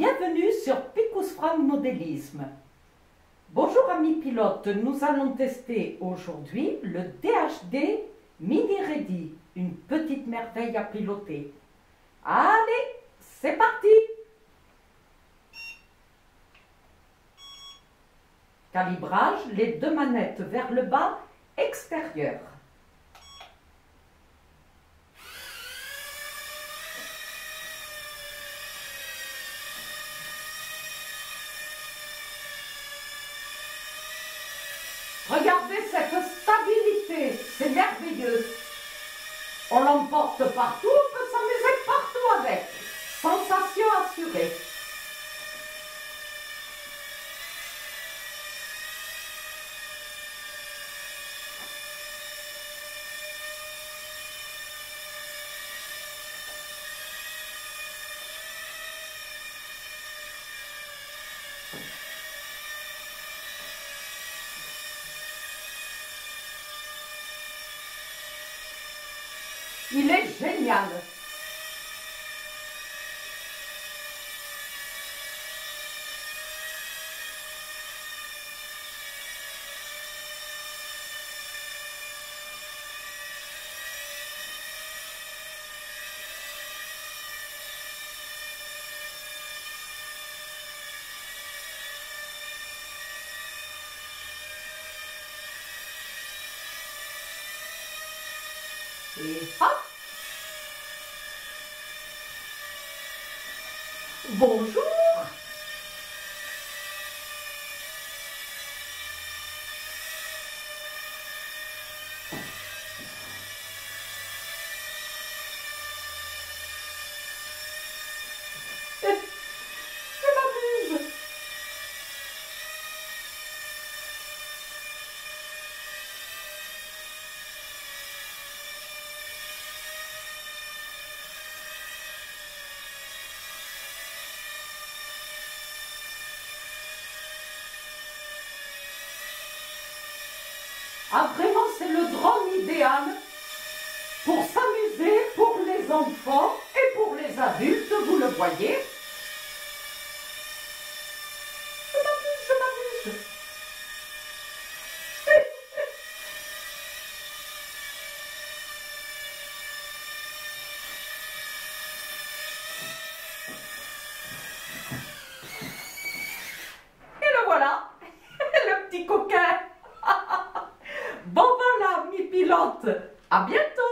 Bienvenue sur Picus Fram Modélisme. Bonjour amis pilotes, nous allons tester aujourd'hui le DHD Mini Ready, une petite merveille à piloter. Allez, c'est parti Calibrage, les deux manettes vers le bas, extérieur. Regardez cette stabilité, c'est merveilleux. On l'emporte partout, on peut s'amuser partout avec. Sensation assurée. 你来迟了样子 Et hop. Bonjour Ah, vraiment, c'est le drone idéal pour s'amuser pour les enfants et pour les adultes, vous le voyez. Je m'amuse, je m'amuse. suivante. À bientôt